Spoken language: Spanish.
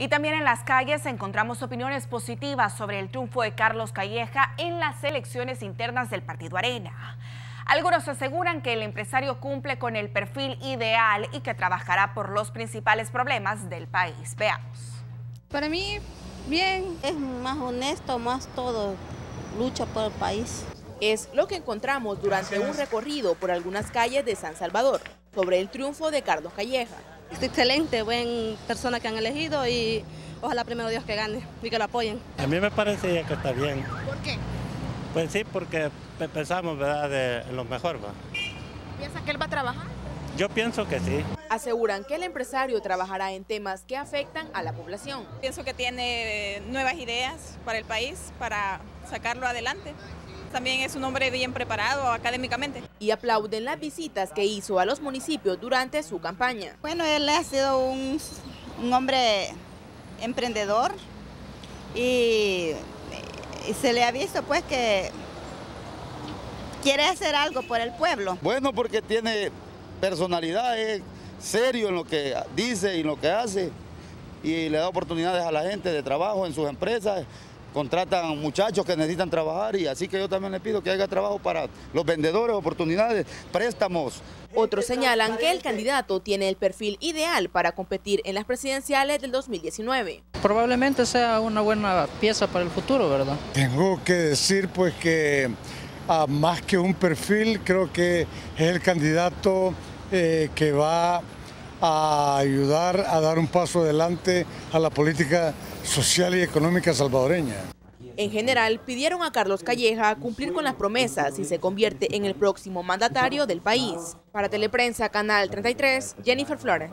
Y también en las calles encontramos opiniones positivas sobre el triunfo de Carlos Calleja en las elecciones internas del Partido Arena. Algunos aseguran que el empresario cumple con el perfil ideal y que trabajará por los principales problemas del país. Veamos. Para mí, bien. Es más honesto, más todo, lucha por el país. Es lo que encontramos durante un recorrido por algunas calles de San Salvador sobre el triunfo de Carlos Calleja. Excelente, buena persona que han elegido y ojalá primero Dios que gane y que lo apoyen. A mí me parece que está bien. ¿Por qué? Pues sí, porque pensamos, ¿verdad?, de lo mejor. ¿va? ¿Piensa que él va a trabajar? Yo pienso que sí. Aseguran que el empresario trabajará en temas que afectan a la población. Pienso que tiene nuevas ideas para el país, para sacarlo adelante. También es un hombre bien preparado académicamente. Y aplauden las visitas que hizo a los municipios durante su campaña. Bueno, él ha sido un, un hombre emprendedor y, y se le ha visto pues que quiere hacer algo por el pueblo. Bueno, porque tiene personalidad, es serio en lo que dice y en lo que hace y le da oportunidades a la gente de trabajo en sus empresas contratan muchachos que necesitan trabajar y así que yo también le pido que haya trabajo para los vendedores, oportunidades, préstamos. Otros señalan que el candidato tiene el perfil ideal para competir en las presidenciales del 2019. Probablemente sea una buena pieza para el futuro, ¿verdad? Tengo que decir pues que a más que un perfil, creo que es el candidato eh, que va a ayudar a dar un paso adelante a la política social y económica salvadoreña. En general, pidieron a Carlos Calleja cumplir con las promesas y se convierte en el próximo mandatario del país. Para Teleprensa, Canal 33, Jennifer Flores.